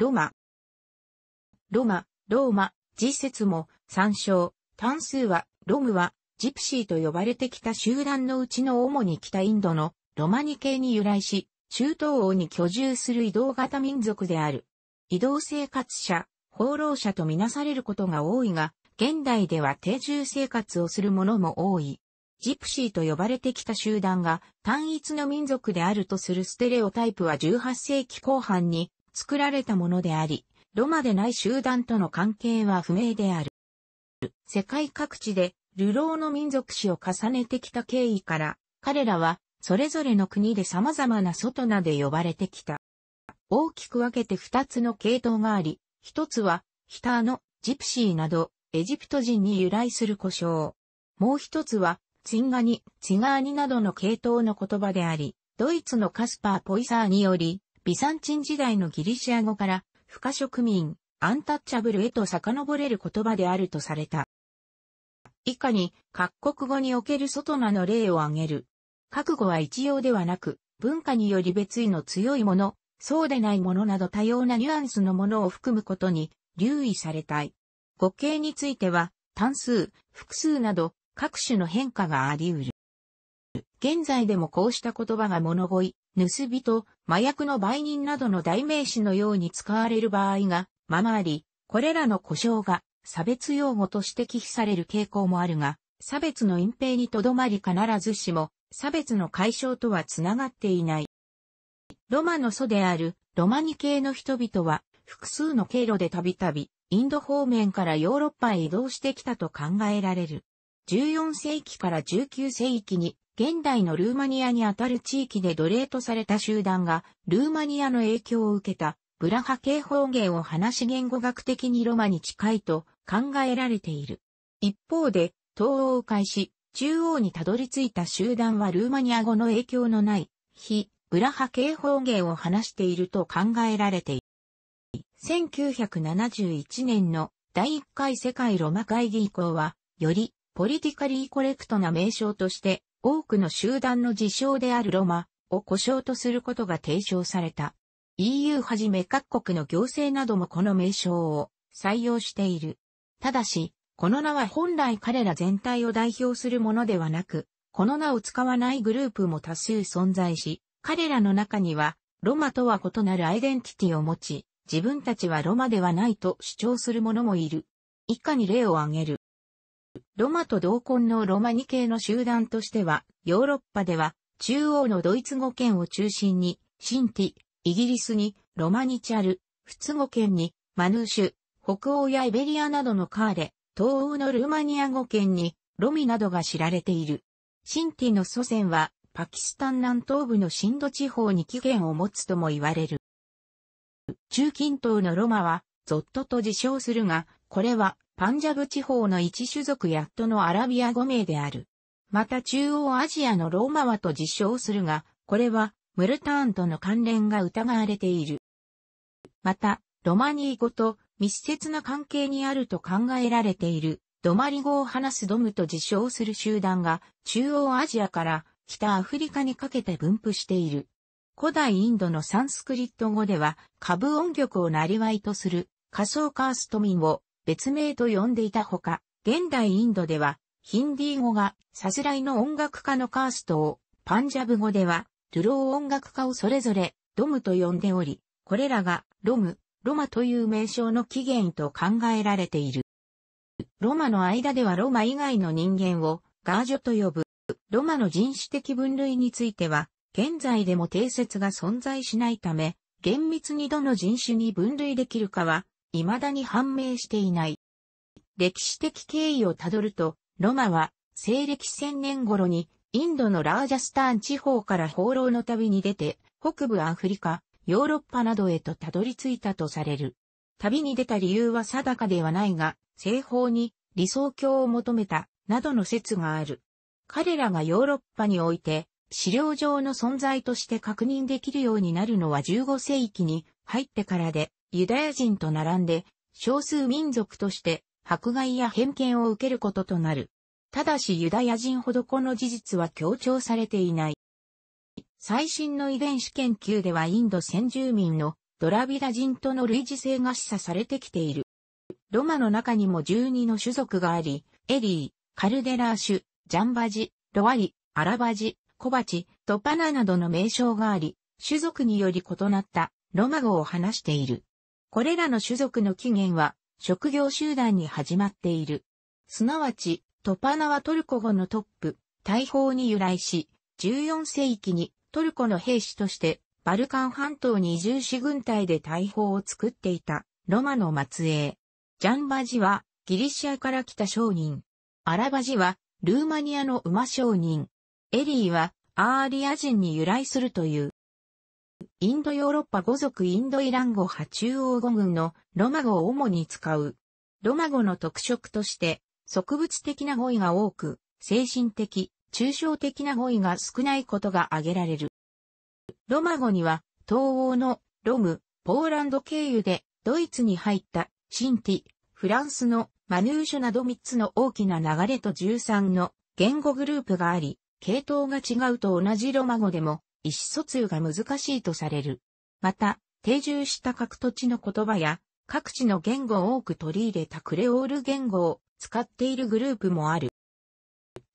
ロマ。ロマ、ローマ、実説も参照。単数は、ロムは、ジプシーと呼ばれてきた集団のうちの主に北インドのロマニ系に由来し、中東欧に居住する移動型民族である。移動生活者、放浪者とみなされることが多いが、現代では定住生活をする者も多い。ジプシーと呼ばれてきた集団が単一の民族であるとするステレオタイプは18世紀後半に作られたものであり、ロマでない集団との関係は不明である。世界各地で流浪の民族史を重ねてきた経緯から、彼らはそれぞれの国で様々な外名で呼ばれてきた。大きく分けて二つの系統があり、一つは、北のジプシーなど、エジプト人に由来する故障。もう一つは、ツンガニ、ツガーニなどの系統の言葉であり、ドイツのカスパー・ポイサーにより、ビサンチン時代のギリシア語から、不可植民、アンタッチャブルへと遡れる言葉であるとされた。以下に、各国語における外名の例を挙げる。各語は一様ではなく、文化により別意の強いもの、そうでないものなど多様なニュアンスのものを含むことに留意されたい。語形については、単数、複数など各種の変化があり得る。現在でもこうした言葉が物乞い、盗人、麻薬の売人などの代名詞のように使われる場合が、ままあり、これらの故障が差別用語として記される傾向もあるが、差別の隠蔽にとどまり必ずしも、差別の解消とはつながっていない。ロマの祖であるロマニ系の人々は、複数の経路でたびたび、インド方面からヨーロッパへ移動してきたと考えられる。14世紀から19世紀に現代のルーマニアにあたる地域で奴隷とされた集団がルーマニアの影響を受けたブラハ系方言を話し言語学的にロマに近いと考えられている。一方で、東欧を開始、中央にたどり着いた集団はルーマニア語の影響のない非ブラハ系方言を話していると考えられている。1971年の第1回世界ロマ会議以降は、よりポリティカリーコレクトな名称として、多くの集団の自称であるロマを故障とすることが提唱された。EU はじめ各国の行政などもこの名称を採用している。ただし、この名は本来彼ら全体を代表するものではなく、この名を使わないグループも多数存在し、彼らの中には、ロマとは異なるアイデンティティを持ち、自分たちはロマではないと主張する者もいる。以下に例を挙げる。ロマと同根のロマニ系の集団としては、ヨーロッパでは、中央のドイツ語圏を中心に、シンティ、イギリスに、ロマニチャル、仏語圏に、マヌーシュ、北欧やイベリアなどのカーレ、東欧のルーマニア語圏に、ロミなどが知られている。シンティの祖先は、パキスタン南東部のシンド地方に起源を持つとも言われる。中近東のロマは、ゾットと自称するが、これはパンジャブ地方の一種族ヤットのアラビア語名である。また中央アジアのローマ話と自称するが、これはムルターンとの関連が疑われている。また、ロマニー語と密接な関係にあると考えられている、ドマリ語を話すドムと自称する集団が中央アジアから北アフリカにかけて分布している。古代インドのサンスクリット語では、株音曲をなりわいとする仮想カースト民を別名と呼んでいたほか、現代インドでは、ヒンディー語がさすらいの音楽家のカーストを、パンジャブ語では、ドゥロー音楽家をそれぞれ、ドムと呼んでおり、これらが、ロム、ロマという名称の起源と考えられている。ロマの間ではロマ以外の人間をガージョと呼ぶ。ロマの人種的分類については、現在でも定説が存在しないため、厳密にどの人種に分類できるかは、未だに判明していない。歴史的経緯をたどると、ロマは西暦1000年頃にインドのラージャスターン地方から放浪の旅に出て、北部アフリカ、ヨーロッパなどへとたどり着いたとされる。旅に出た理由は定かではないが、西方に理想郷を求めた、などの説がある。彼らがヨーロッパにおいて、資料上の存在として確認できるようになるのは15世紀に入ってからで、ユダヤ人と並んで少数民族として迫害や偏見を受けることとなる。ただしユダヤ人ほどこの事実は強調されていない。最新の遺伝子研究ではインド先住民のドラビダ人との類似性が示唆されてきている。ロマの中にも12の種族があり、エリー、カルデラーシュ、ジャンバジ、ロワイ、アラバジ、コバチ、トパナなどの名称があり、種族により異なったロマ語を話している。これらの種族の起源は職業集団に始まっている。すなわち、トパナはトルコ語のトップ、大砲に由来し、14世紀にトルコの兵士としてバルカン半島に移住し軍隊で大砲を作っていたロマの末裔。ジャンバジはギリシアから来た商人。アラバジはルーマニアの馬商人。エリーはアーリア人に由来するという。インドヨーロッパ語族インドイラン語派中央語群のロマ語を主に使う。ロマ語の特色として、即物的な語彙が多く、精神的、抽象的な語彙が少ないことが挙げられる。ロマ語には、東欧のロム、ポーランド経由でドイツに入ったシンティ、フランスのマヌーシュなど3つの大きな流れと13の言語グループがあり、系統が違うと同じロマ語でも意思疎通が難しいとされる。また、定住した各土地の言葉や各地の言語を多く取り入れたクレオール言語を使っているグループもある。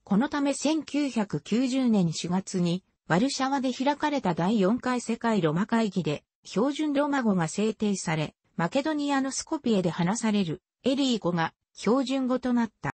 このため1990年4月にワルシャワで開かれた第4回世界ロマ会議で標準ロマ語が制定され、マケドニアのスコピエで話されるエリー語が標準語となった。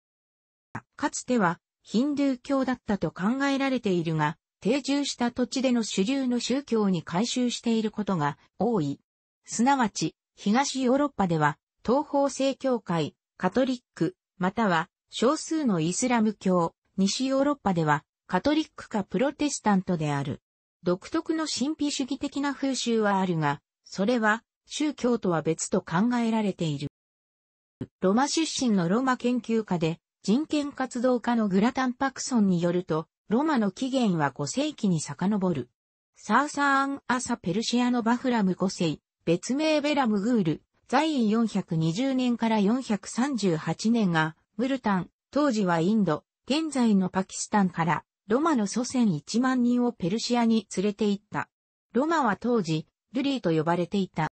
かつてはヒンドゥー教だったと考えられているが、定住した土地での主流の宗教に改宗していることが多い。すなわち、東ヨーロッパでは、東方正教会、カトリック、または少数のイスラム教、西ヨーロッパでは、カトリックかプロテスタントである。独特の神秘主義的な風習はあるが、それは宗教とは別と考えられている。ロマ出身のロマ研究家で人権活動家のグラタン・パクソンによると、ロマの起源は5世紀に遡る。サーサーン・アサ・ペルシアのバフラム5世、別名ベラムグール、在位420年から438年が、ムルタン、当時はインド、現在のパキスタンから、ロマの祖先1万人をペルシアに連れて行った。ロマは当時、ルリーと呼ばれていた。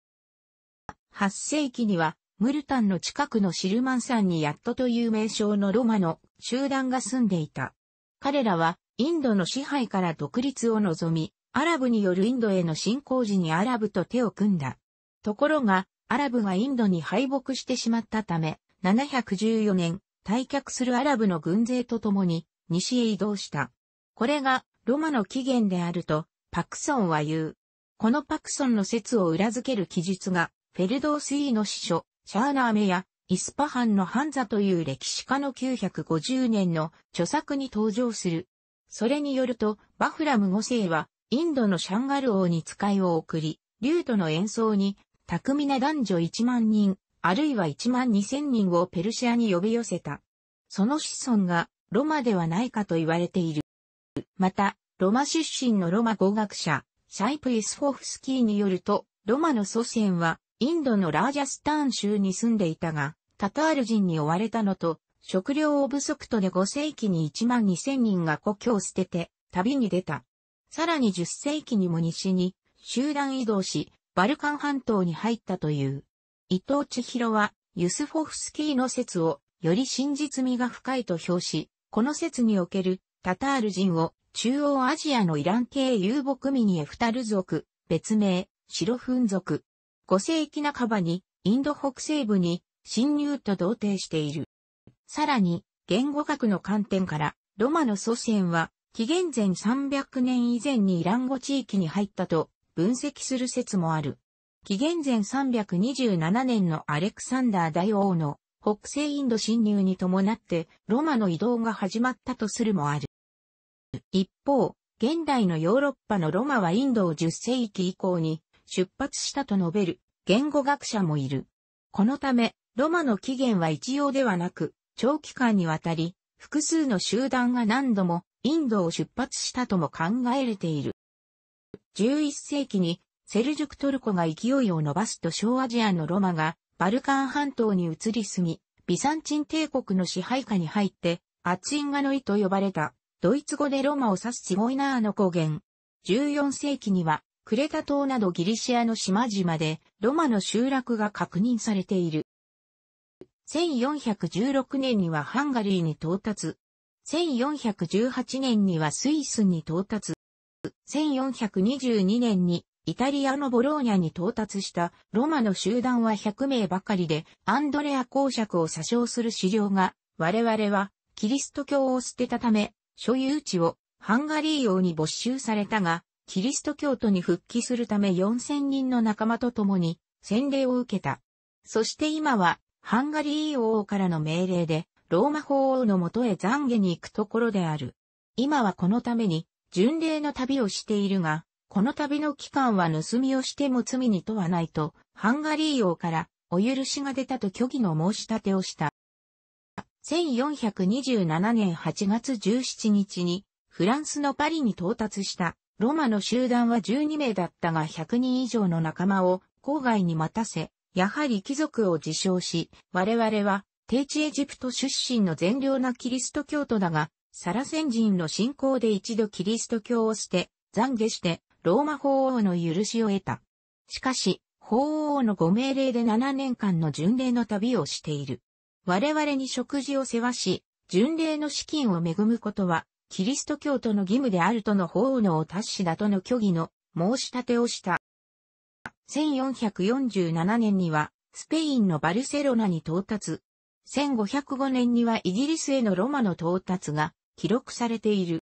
8世紀には、ムルタンの近くのシルマン山にやっとという名称のロマの集団が住んでいた。彼らはインドの支配から独立を望み、アラブによるインドへの侵攻時にアラブと手を組んだ。ところが、アラブがインドに敗北してしまったため、714年、退却するアラブの軍勢と共に西へ移動した。これがロマの起源であると、パクソンは言う。このパクソンの説を裏付ける記述が、フェルドースイーの司書、シャーナーメやイスパハンのハンザという歴史家の950年の著作に登場する。それによると、バフラム5世は、インドのシャンガル王に使いを送り、リュートの演奏に、巧みな男女1万人、あるいは1万2千人をペルシアに呼び寄せた。その子孫が、ロマではないかと言われている。また、ロマ出身のロマ語学者、シャイプ・イスフォフスキーによると、ロマの祖先は、インドのラージャスターン州に住んでいたが、タタール人に追われたのと、食料を不足とで5世紀に1万2千人が故郷を捨てて旅に出た。さらに10世紀にも西に集団移動し、バルカン半島に入ったという。伊藤千尋はユスフォフスキーの説をより真実味が深いと評し、この説におけるタタール人を中央アジアのイラン系遊牧民エフタル族、別名、白粉族、5世紀半ばにインド北西部に侵入と同定している。さらに、言語学の観点から、ロマの祖先は、紀元前300年以前にイラン語地域に入ったと分析する説もある。紀元前327年のアレクサンダー大王の北西インド侵入に伴ってロマの移動が始まったとするもある。一方、現代のヨーロッパのロマはインドを10世紀以降に出発したと述べる言語学者もいる。このため、ロマの起源は一様ではなく、長期間にわたり、複数の集団が何度もインドを出発したとも考えれている。11世紀にセルジュクトルコが勢いを伸ばすと小アジアのロマがバルカン半島に移り住み、ビザンチン帝国の支配下に入って、アツインガノイと呼ばれた、ドイツ語でロマを指すツィゴイナーの語源。14世紀にはクレタ島などギリシアの島々でロマの集落が確認されている。1416年にはハンガリーに到達。1418年にはスイスに到達。1422年にイタリアのボローニャに到達したロマの集団は100名ばかりでアンドレア公爵を詐称する資料が我々はキリスト教を捨てたため所有地をハンガリー王に没収されたがキリスト教徒に復帰するため4000人の仲間と共に洗礼を受けた。そして今はハンガリー王からの命令でローマ法王のもとへ懺悔に行くところである。今はこのために巡礼の旅をしているが、この旅の期間は盗みをしても罪に問わないと、ハンガリー王からお許しが出たと虚偽の申し立てをした。1427年8月17日にフランスのパリに到達したロマの集団は12名だったが100人以上の仲間を郊外に待たせ、やはり貴族を自称し、我々は低地エジプト出身の善良なキリスト教徒だが、サラセン人の信仰で一度キリスト教を捨て、懺悔して、ローマ法王の許しを得た。しかし、法王のご命令で7年間の巡礼の旅をしている。我々に食事を世話し、巡礼の資金を恵むことは、キリスト教徒の義務であるとの法王のを達しだとの虚偽の申し立てをした。1447年には、スペインのバルセロナに到達。1505年にはイギリスへのロマの到達が記録されている。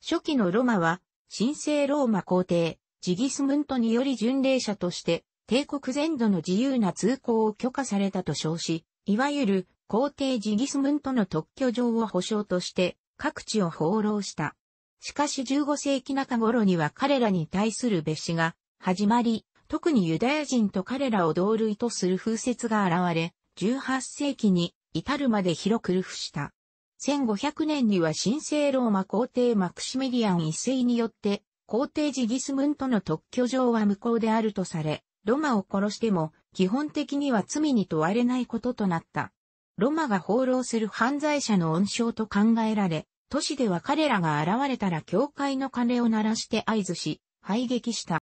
初期のロマは、神聖ローマ皇帝、ジギスムントにより巡礼者として、帝国全土の自由な通行を許可されたと称し、いわゆる皇帝ジギスムントの特許上を保障として各地を放浪した。しかし15世紀中頃には彼らに対する別紙が始まり、特にユダヤ人と彼らを同類とする風説が現れ、18世紀に至るまで広く流布した。1500年には神聖ローマ皇帝マクシメリアン一世によって皇帝ジギスムントの特許上は無効であるとされ、ロマを殺しても基本的には罪に問われないこととなった。ロマが放浪する犯罪者の温床と考えられ、都市では彼らが現れたら教会の鐘を鳴らして合図し、排撃した。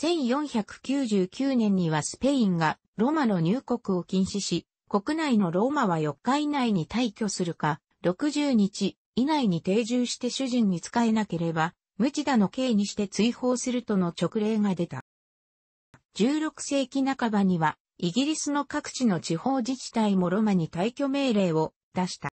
1499年にはスペインがロマの入国を禁止し、国内のローマは4日以内に退去するか、60日以内に定住して主人に仕えなければ、無知だの刑にして追放するとの直令が出た。16世紀半ばには、イギリスの各地の地方自治体もロマに退去命令を出した。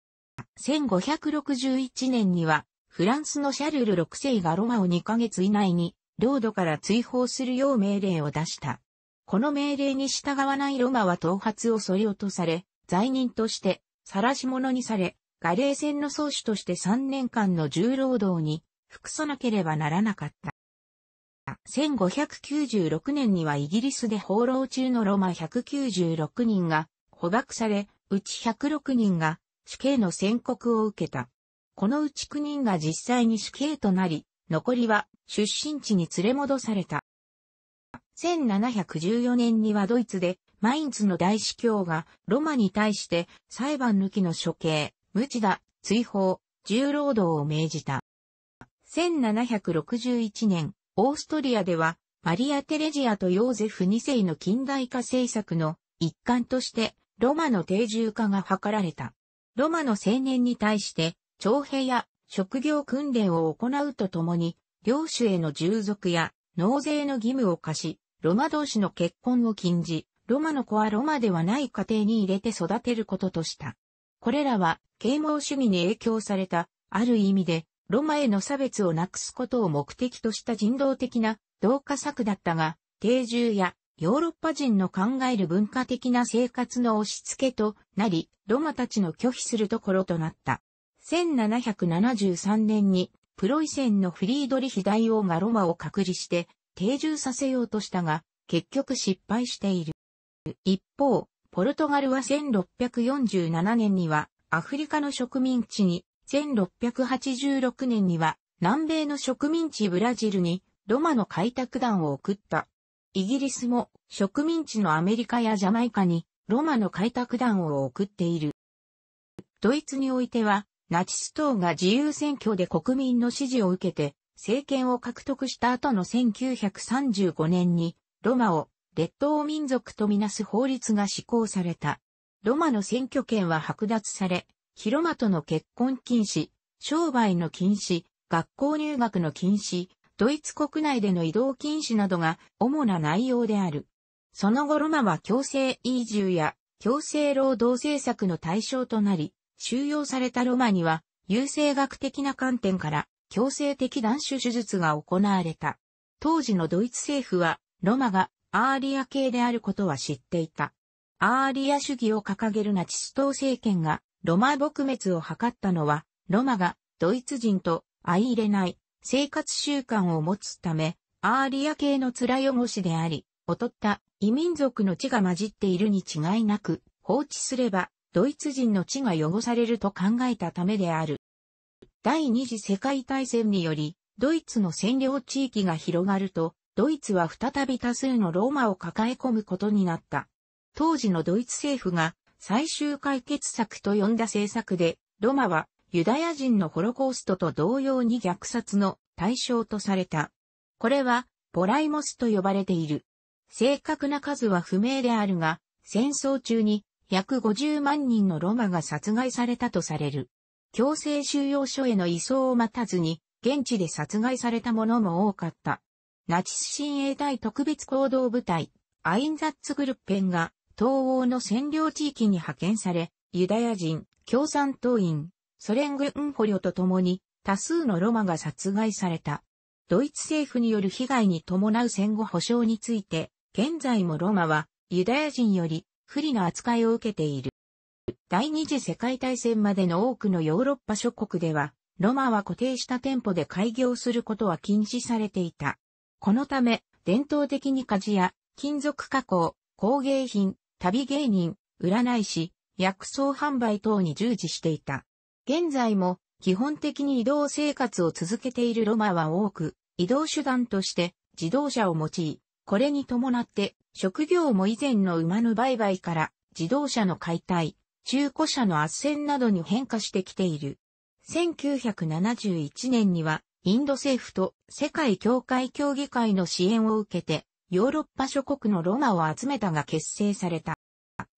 1561年には、フランスのシャルル6世がロマを2ヶ月以内に、領土から追放するよう命令を出した。この命令に従わないロマは頭髪を剃り落とされ、罪人として、晒し者にされ、ガレー戦の宗主として3年間の重労働に服さなければならなかった。1596年にはイギリスで放浪中のロマ196人が捕獲され、うち106人が死刑の宣告を受けた。このうち9人が実際に死刑となり、残りは出身地に連れ戻された。1714年にはドイツでマインツの大司教がロマに対して裁判抜きの処刑、無知だ、追放、重労働を命じた。1761年、オーストリアでは、マリア・テレジアとヨーゼフ2世の近代化政策の一環として、ロマの定住化が図られた。ロマの青年に対して、徴兵や職業訓練を行うとともに、領主への従属や納税の義務を課し、ロマ同士の結婚を禁じ、ロマの子はロマではない家庭に入れて育てることとした。これらは啓蒙主義に影響された、ある意味で、ロマへの差別をなくすことを目的とした人道的な同化策だったが、定住やヨーロッパ人の考える文化的な生活の押し付けとなり、ロマたちの拒否するところとなった。1773年に、プロイセンのフリードリヒ大王がロマを隔離して定住させようとしたが、結局失敗している。一方、ポルトガルは1647年にはアフリカの植民地に、1686年には南米の植民地ブラジルにロマの開拓団を送った。イギリスも植民地のアメリカやジャマイカにロマの開拓団を送っている。ドイツにおいてはナチス党が自由選挙で国民の支持を受けて政権を獲得した後の1935年に、ロマを列島民族とみなす法律が施行された。ロマの選挙権は剥奪され、広間との結婚禁止、商売の禁止、学校入学の禁止、ドイツ国内での移動禁止などが主な内容である。その後ロマは強制移住や強制労働政策の対象となり、収容されたロマには、優生学的な観点から強制的断種手術が行われた。当時のドイツ政府は、ロマがアーリア系であることは知っていた。アーリア主義を掲げるナチス党政権がロマ撲滅を図ったのは、ロマがドイツ人と相入れない生活習慣を持つため、アーリア系の面汚しであり、劣った異民族の血が混じっているに違いなく、放置すれば、ドイツ人の血が汚されると考えたためである。第二次世界大戦により、ドイツの占領地域が広がると、ドイツは再び多数のローマを抱え込むことになった。当時のドイツ政府が最終解決策と呼んだ政策で、ロマはユダヤ人のホロコーストと同様に虐殺の対象とされた。これは、ポライモスと呼ばれている。正確な数は不明であるが、戦争中に約50万人のロマが殺害されたとされる。強制収容所への移送を待たずに、現地で殺害された者も多かった。ナチス親衛隊特別行動部隊、アインザッツグルッペンが東欧の占領地域に派遣され、ユダヤ人、共産党員、ソ連軍捕虜と共に多数のロマが殺害された。ドイツ政府による被害に伴う戦後保障について、現在もロマはユダヤ人より不利な扱いを受けている。第二次世界大戦までの多くのヨーロッパ諸国では、ロマは固定した店舗で開業することは禁止されていた。このため、伝統的に鍛冶や金属加工、工芸品、旅芸人、占い師、薬草販売等に従事していた。現在も基本的に移動生活を続けているロマは多く、移動手段として自動車を用い、これに伴って、職業も以前の馬の売買から自動車の解体、中古車の斡旋などに変化してきている。1971年には、インド政府と世界協会協議会の支援を受けて、ヨーロッパ諸国のロマを集めたが結成された。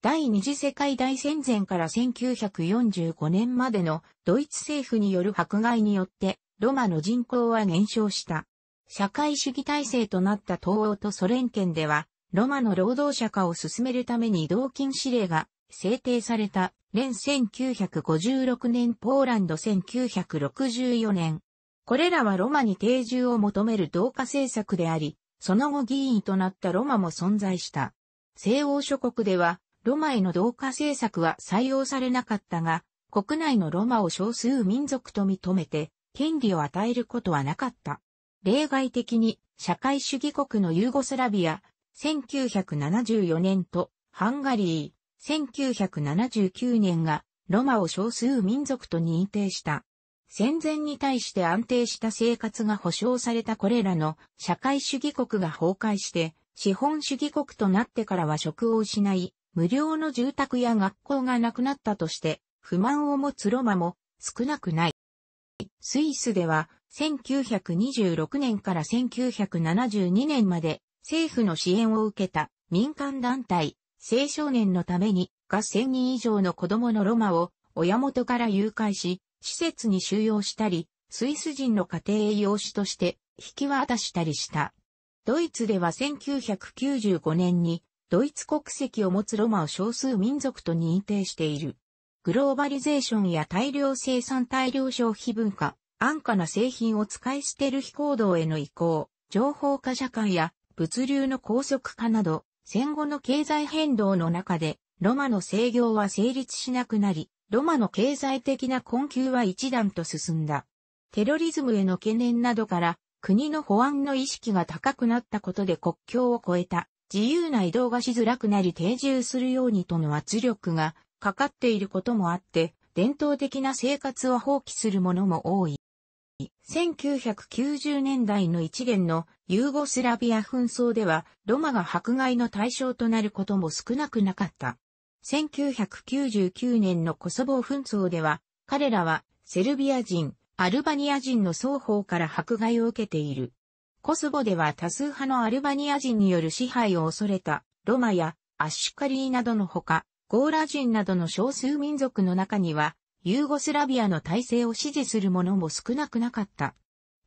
第二次世界大戦前から1945年までのドイツ政府による迫害によってロマの人口は減少した。社会主義体制となった東欧とソ連圏では、ロマの労働者化を進めるために移動禁止令が制定された、連1956年ポーランド1964年。これらはロマに定住を求める同化政策であり、その後議員となったロマも存在した。西欧諸国では、ロマへの同化政策は採用されなかったが、国内のロマを少数民族と認めて、権利を与えることはなかった。例外的に社会主義国のユーゴスラビア、1974年とハンガリー、1979年がロマを少数民族と認定した。戦前に対して安定した生活が保障されたこれらの社会主義国が崩壊して資本主義国となってからは職を失い、無料の住宅や学校がなくなったとして不満を持つロマも少なくない。スイスでは1926年から1972年まで政府の支援を受けた民間団体青少年のために合1000人以上の子供のロマを親元から誘拐し、施設に収容したり、スイス人の家庭栄養士として引き渡したりした。ドイツでは1995年にドイツ国籍を持つロマを少数民族と認定している。グローバリゼーションや大量生産大量消費文化、安価な製品を使い捨てる非行動への移行、情報化社会や物流の高速化など、戦後の経済変動の中で、ロマの制御は成立しなくなり、ロマの経済的な困窮は一段と進んだ。テロリズムへの懸念などから、国の保安の意識が高くなったことで国境を越えた、自由な移動がしづらくなり定住するようにとの圧力がかかっていることもあって、伝統的な生活を放棄する者も多い。1990年代の一連のユーゴスラビア紛争では、ロマが迫害の対象となることも少なくなかった。1999年のコソボ紛争では、彼らはセルビア人、アルバニア人の双方から迫害を受けている。コソボでは多数派のアルバニア人による支配を恐れたロマやアッシュカリーなどのほか、ゴーラ人などの少数民族の中には、ユーゴスラビアの体制を支持する者も少なくなかった。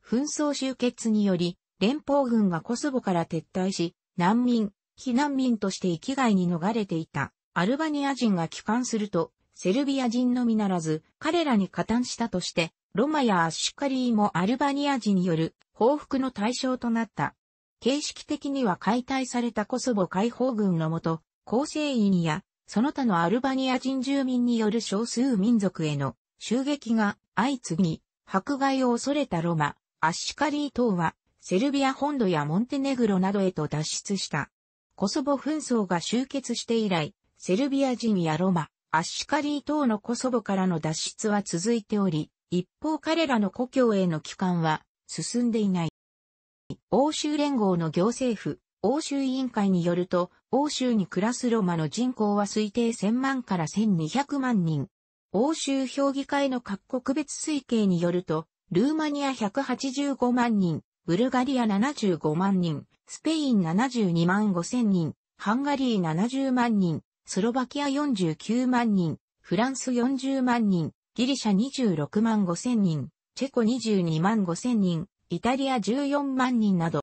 紛争終結により、連邦軍がコソボから撤退し、難民、避難民として生きがいに逃れていたアルバニア人が帰還すると、セルビア人のみならず、彼らに加担したとして、ロマやアッシュカリーもアルバニア人による報復の対象となった。形式的には解体されたコソボ解放軍のもと、構成員やその他のアルバニア人住民による少数民族への襲撃が相次ぎ、迫害を恐れたロマ、アッシュカリー島は、セルビア本土やモンテネグロなどへと脱出した。コソボ紛争が終結して以来、セルビア人やロマ、アッシュカリー島のコソボからの脱出は続いており、一方彼らの故郷への帰還は進んでいない。欧州連合の行政府、欧州委員会によると、欧州に暮らすロマの人口は推定1000万から1200万人。欧州評議会の各国別推計によると、ルーマニア185万人、ブルガリア75万人、スペイン72万5千人、ハンガリー70万人、スロバキア49万人、フランス40万人、ギリシャ26万5千人、チェコ22万5千人、イタリア14万人など、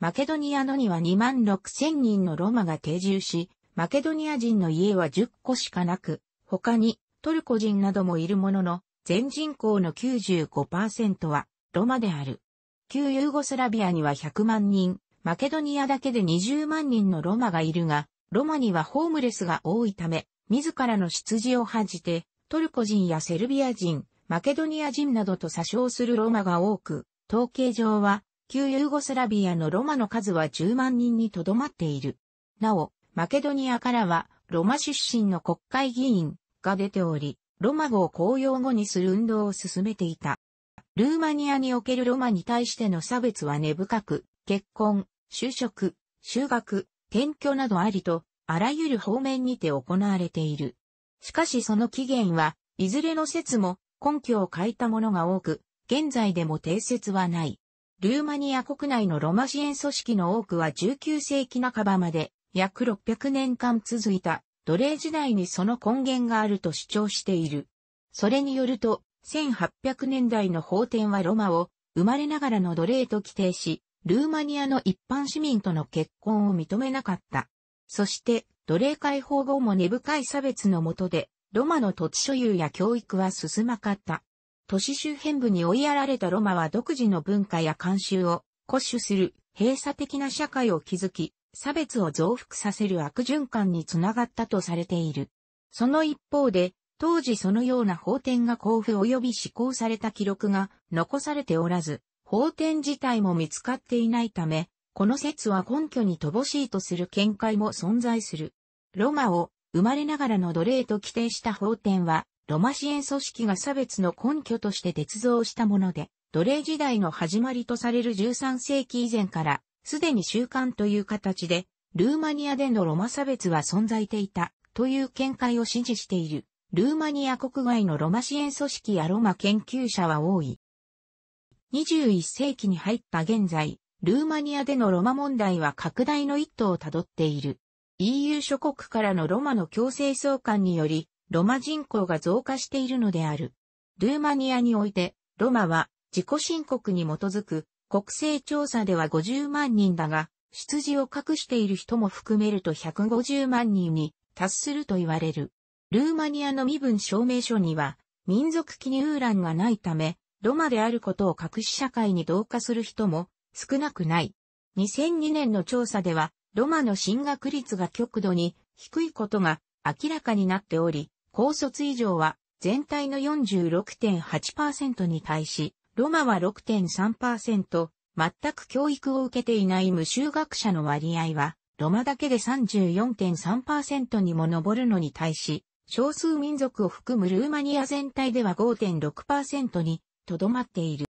マケドニアのには2万6千人のロマが定住し、マケドニア人の家は10個しかなく、他にトルコ人などもいるものの、全人口の95%はロマである。旧ユーゴスラビアには100万人、マケドニアだけで20万人のロマがいるが、ロマにはホームレスが多いため、自らの出自を恥じて、トルコ人やセルビア人、マケドニア人などと詐称するロマが多く、統計上は旧ユーゴスラビアのロマの数は10万人にとどまっている。なお、マケドニアからは、ロマ出身の国会議員が出ており、ロマ語を公用語にする運動を進めていた。ルーマニアにおけるロマに対しての差別は根深く、結婚、就職、修学、転居などありと、あらゆる方面にて行われている。しかしその起源は、いずれの説も根拠を欠いたものが多く、現在でも定説はない。ルーマニア国内のロマ支援組織の多くは19世紀半ばまで約600年間続いた奴隷時代にその根源があると主張している。それによると、1800年代の法典はロマを生まれながらの奴隷と規定し、ルーマニアの一般市民との結婚を認めなかった。そして、奴隷解放後も根深い差別のもとで、ロマの土地所有や教育は進まかった。都市周辺部に追いやられたロマは独自の文化や慣習を固守する閉鎖的な社会を築き、差別を増幅させる悪循環につながったとされている。その一方で、当時そのような法典が交付及び施行された記録が残されておらず、法典自体も見つかっていないため、この説は根拠に乏しいとする見解も存在する。ロマを生まれながらの奴隷と規定した法典は、ロマ支援組織が差別の根拠として鉄造したもので、奴隷時代の始まりとされる13世紀以前から、すでに習慣という形で、ルーマニアでのロマ差別は存在ていた、という見解を支持している。ルーマニア国外のロマ支援組織やロマ研究者は多い。21世紀に入った現在、ルーマニアでのロマ問題は拡大の一途をたどっている。EU 諸国からのロマの強制送還により、ロマ人口が増加しているのである。ルーマニアにおいて、ロマは自己申告に基づく国勢調査では50万人だが、出自を隠している人も含めると150万人に達すると言われる。ルーマニアの身分証明書には民族記入欄がないため、ロマであることを隠し社会に同化する人も少なくない。2002年の調査では、ロマの進学率が極度に低いことが明らかになっており、高卒以上は全体の46.8%に対し、ロマは6.3%、全く教育を受けていない無修学者の割合は、ロマだけで34.3%にも上るのに対し、少数民族を含むルーマニア全体では5.6%にとどまっている。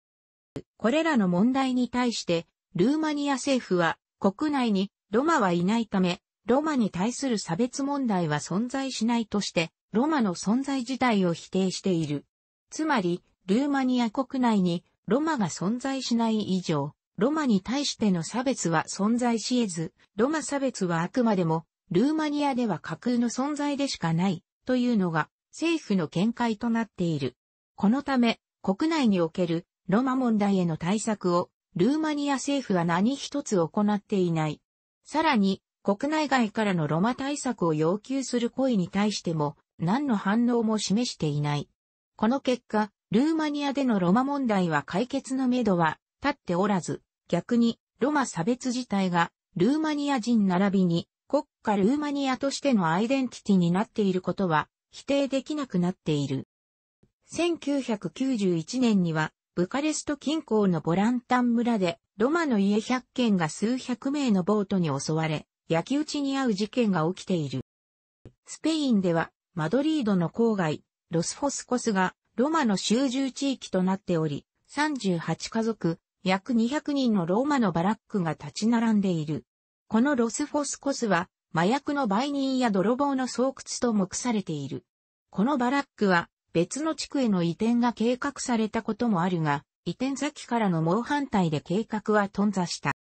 これらの問題に対して、ルーマニア政府は国内にロマはいないため、ロマに対する差別問題は存在しないとして、ロマの存在自体を否定している。つまり、ルーマニア国内にロマが存在しない以上、ロマに対しての差別は存在し得ず、ロマ差別はあくまでも、ルーマニアでは架空の存在でしかない、というのが政府の見解となっている。このため、国内におけるロマ問題への対策を、ルーマニア政府は何一つ行っていない。さらに、国内外からのロマ対策を要求する声に対しても、何の反応も示していない。この結果、ルーマニアでのロマ問題は解決のめどは立っておらず、逆にロマ差別自体がルーマニア人並びに国家ルーマニアとしてのアイデンティティになっていることは否定できなくなっている。1991年にはブカレスト近郊のボランタン村でロマの家100軒が数百名のボートに襲われ、焼き討ちに遭う事件が起きている。スペインではマドリードの郊外、ロスフォスコスがロマの集中地域となっており、38家族、約200人のローマのバラックが立ち並んでいる。このロスフォスコスは、麻薬の売人や泥棒の巣窟と目されている。このバラックは、別の地区への移転が計画されたこともあるが、移転先からの猛反対で計画は頓挫した。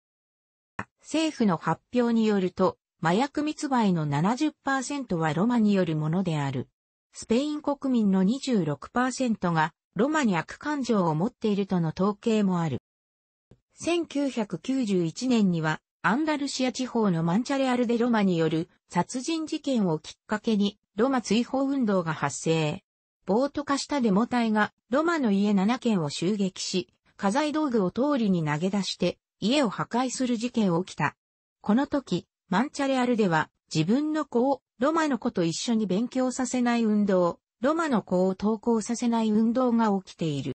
政府の発表によると、麻薬密売の70%はロマによるものである。スペイン国民の26%がロマに悪感情を持っているとの統計もある。1991年にはアンダルシア地方のマンチャレアルデロマによる殺人事件をきっかけにロマ追放運動が発生。暴徒化したデモ隊がロマの家7軒を襲撃し、家財道具を通りに投げ出して家を破壊する事件起きた。この時、マンチャレアルでは自分の子をロマの子と一緒に勉強させない運動、ロマの子を登校させない運動が起きている。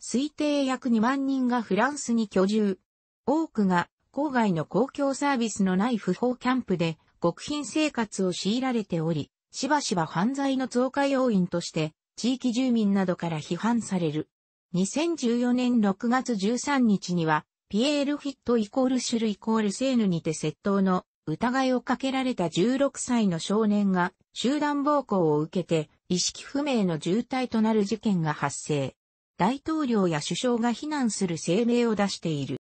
推定約2万人がフランスに居住。多くが郊外の公共サービスのない不法キャンプで極貧生活を強いられており、しばしば犯罪の増加要因として地域住民などから批判される。2014年6月13日には、ピエール・フィットイコールシュルイコールセーヌにて窃盗の疑いをかけられた16歳の少年が集団暴行を受けて意識不明の重体となる事件が発生。大統領や首相が非難する声明を出している。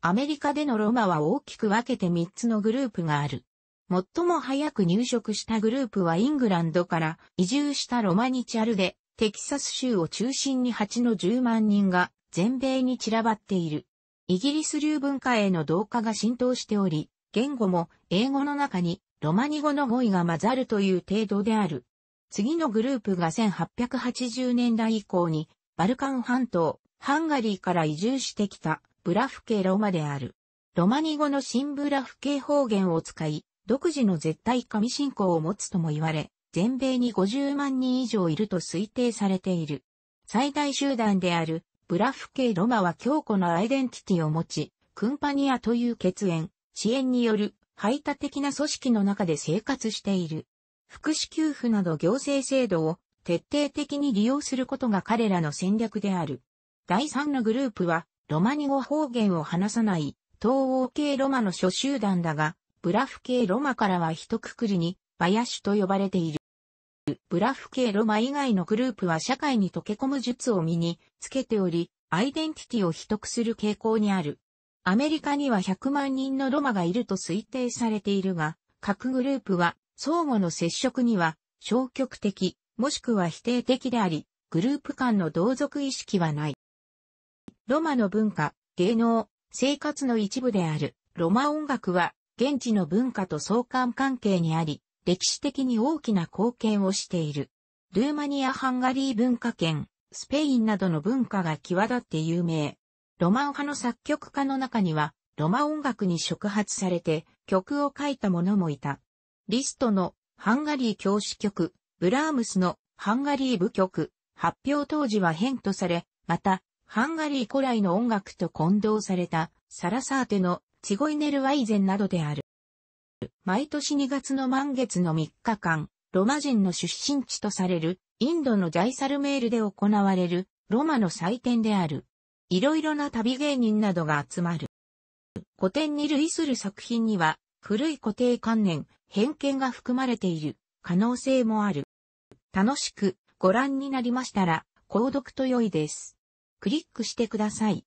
アメリカでのロマは大きく分けて3つのグループがある。最も早く入植したグループはイングランドから移住したロマニチャルで、テキサス州を中心に8の10万人が全米に散らばっている。イギリス流文化への同化が浸透しており、言語も英語の中にロマニ語の語彙が混ざるという程度である。次のグループが1880年代以降にバルカン半島、ハンガリーから移住してきたブラフ系ロマである。ロマニ語の新ブラフ系方言を使い、独自の絶対神信仰を持つとも言われ、全米に50万人以上いると推定されている。最大集団であるブラフ系ロマは強固なアイデンティティを持ち、クンパニアという血縁、支援による排他的な組織の中で生活している。福祉給付など行政制度を徹底的に利用することが彼らの戦略である。第3のグループは、ロマニ語方言を話さない東欧系ロマの諸集団だが、ブラフ系ロマからは一括りに、バヤシュと呼ばれている。ブラフ系ロマ以外のグループは社会に溶け込む術を身につけており、アイデンティティを秘匿する傾向にある。アメリカには100万人のロマがいると推定されているが、各グループは相互の接触には消極的、もしくは否定的であり、グループ間の同族意識はない。ロマの文化、芸能、生活の一部であるロマ音楽は現地の文化と相関関係にあり、歴史的に大きな貢献をしている。ルーマニア・ハンガリー文化圏、スペインなどの文化が際立って有名。ロマン派の作曲家の中には、ロマ音楽に触発されて曲を書いた者もいた。リストのハンガリー教師曲、ブラームスのハンガリー舞曲、発表当時は変とされ、また、ハンガリー古来の音楽と混同されたサラサーテのチゴイネルワイゼンなどである。毎年2月の満月の3日間、ロマ人の出身地とされるインドのジャイサルメールで行われるロマの祭典である。いろいろな旅芸人などが集まる。古典に類する作品には、古い固定観念、偏見が含まれている可能性もある。楽しくご覧になりましたら、購読と良いです。クリックしてください。